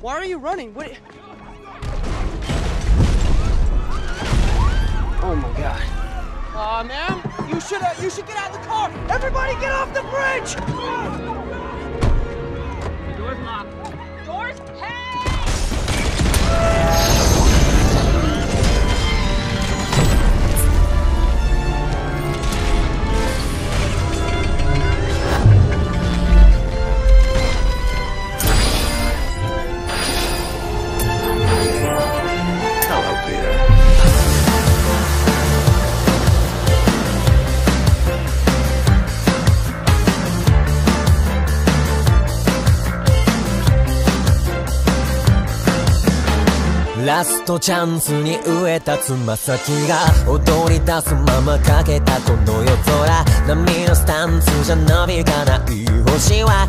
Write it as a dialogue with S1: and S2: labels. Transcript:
S1: Why are you running? What? Oh my god. Aw, uh, ma'am, you should uh, you should get out of the car. Everybody, get off the bridge.
S2: ラストチャンスに植えたつま先が踊り出すままかけたこの夜空。波のスタンスじゃ伸びがない星は